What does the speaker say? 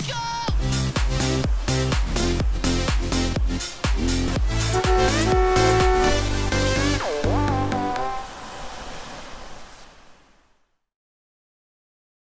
Let's go!